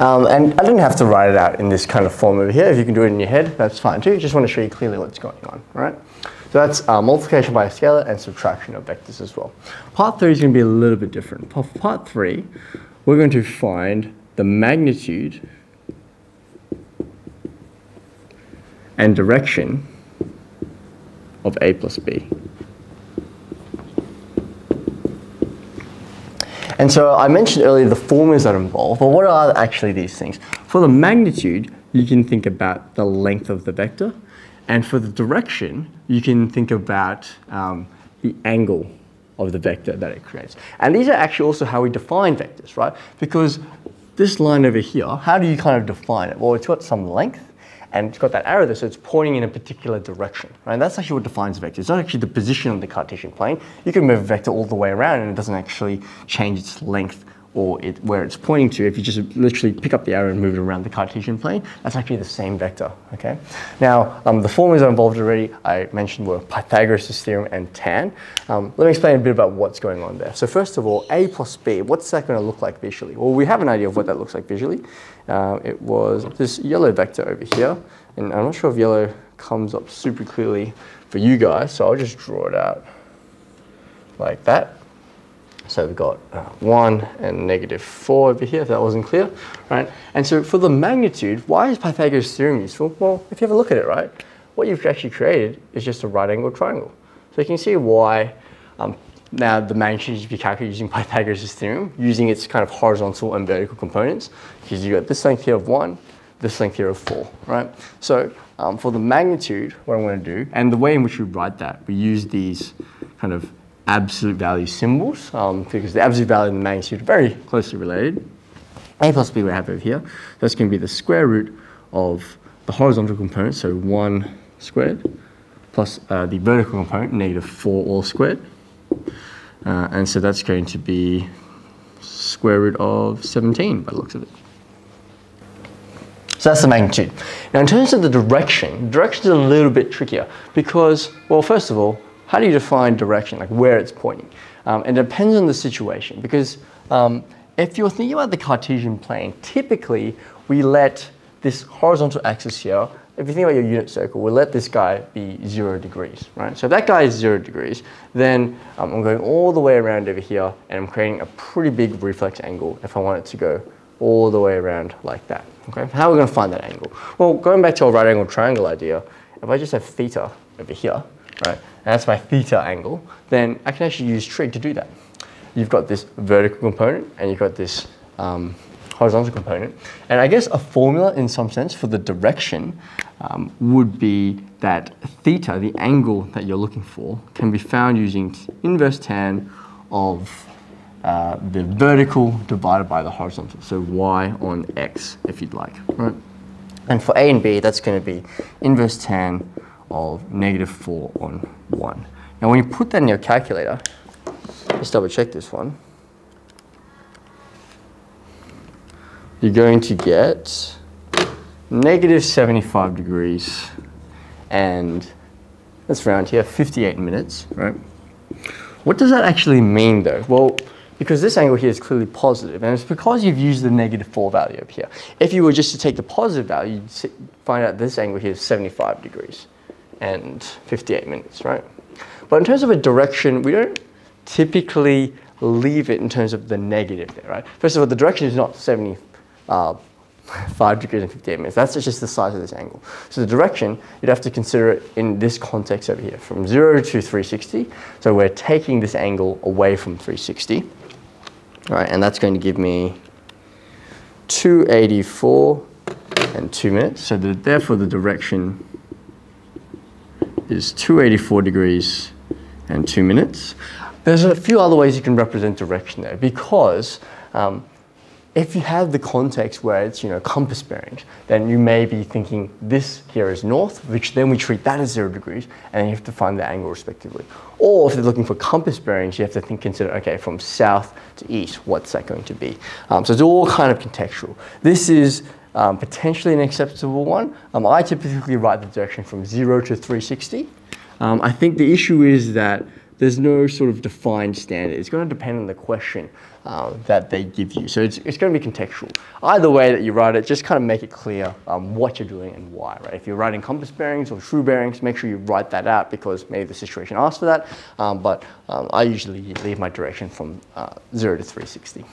Um, and I didn't have to write it out in this kind of form over here. If you can do it in your head, that's fine too. Just want to show you clearly what's going on, right? So that's uh, multiplication by a scalar and subtraction of vectors as well. Part three is going to be a little bit different. Part three, we're going to find the magnitude and direction of a plus b. And so I mentioned earlier the formulas that are involved. Well, what are actually these things? For the magnitude, you can think about the length of the vector. And for the direction, you can think about um, the angle of the vector that it creates. And these are actually also how we define vectors, right? Because this line over here, how do you kind of define it? Well, it's got some length, and it's got that arrow there, so it's pointing in a particular direction. Right? That's actually what defines a vector. It's not actually the position on the Cartesian plane. You can move a vector all the way around and it doesn't actually change its length or it, where it's pointing to, if you just literally pick up the arrow and move it around the Cartesian plane, that's actually the same vector, okay? Now, um, the formulas are involved already, I mentioned were Pythagoras' theorem and tan. Um, let me explain a bit about what's going on there. So first of all, A plus B, what's that gonna look like visually? Well, we have an idea of what that looks like visually. Uh, it was this yellow vector over here, and I'm not sure if yellow comes up super clearly for you guys, so I'll just draw it out like that. So we've got uh, 1 and negative 4 over here, if that wasn't clear, right? And so for the magnitude, why is Pythagoras' theorem useful? Well, if you have a look at it, right, what you've actually created is just a right-angled triangle. So you can see why um, now the magnitude should be calculated using Pythagoras' theorem, using its kind of horizontal and vertical components, because you've got this length here of 1, this length here of 4, right? So um, for the magnitude, what I'm going to do, and the way in which we write that, we use these kind of absolute value symbols um, because the absolute value and the magnitude are very closely related. A plus B we have over here. That's going to be the square root of the horizontal component, so 1 squared, plus uh, the vertical component, negative 4 all squared. Uh, and so that's going to be square root of 17 by the looks of it. So that's the magnitude. Now in terms of the direction, direction is a little bit trickier because, well, first of all, how do you define direction, like where it's pointing? Um, it depends on the situation because um, if you're thinking about the Cartesian plane, typically we let this horizontal axis here, if you think about your unit circle, we'll let this guy be zero degrees, right? So if that guy is zero degrees, then um, I'm going all the way around over here and I'm creating a pretty big reflex angle if I want it to go all the way around like that, okay? How are we gonna find that angle? Well, going back to our right angle triangle idea, if I just have theta over here, right? And that's my theta angle, then I can actually use trig to do that. You've got this vertical component and you've got this um, horizontal component. And I guess a formula in some sense for the direction um, would be that theta, the angle that you're looking for, can be found using inverse tan of uh, the vertical divided by the horizontal. So y on x, if you'd like, right? And for a and b, that's going to be inverse tan of negative 4 on 1. Now when you put that in your calculator, let's double check this one. You're going to get negative 75 degrees and let's round here, 58 minutes, right? What does that actually mean though? Well, because this angle here is clearly positive, and it's because you've used the negative 4 value up here. If you were just to take the positive value, you'd find out this angle here is 75 degrees and 58 minutes, right? But in terms of a direction, we don't typically leave it in terms of the negative there, right? First of all, the direction is not 75 uh, degrees and 58 minutes. That's just the size of this angle. So the direction, you'd have to consider it in this context over here, from 0 to 360. So we're taking this angle away from 360. All right, and that's going to give me 284 and 2 minutes. So the, therefore the direction is 284 degrees and 2 minutes. There's a few other ways you can represent direction there because um, if you have the context where it's you know compass bearings, then you may be thinking this here is north, which then we treat that as zero degrees, and you have to find the angle respectively. Or if you're looking for compass bearings, you have to think consider okay from south to east, what's that going to be? Um, so it's all kind of contextual. This is um, potentially an acceptable one. Um, I typically write the direction from 0 to 360. Um, I think the issue is that there's no sort of defined standard. It's going to depend on the question. um, that they give you. So it's, it's going to be contextual. Either way that you write it, just kind of make it clear um, what you're doing and why, right? If you're writing compass bearings or true bearings, make sure you write that out because maybe the situation asks for that. Um, but um, I usually leave my direction from uh, 0 to 360.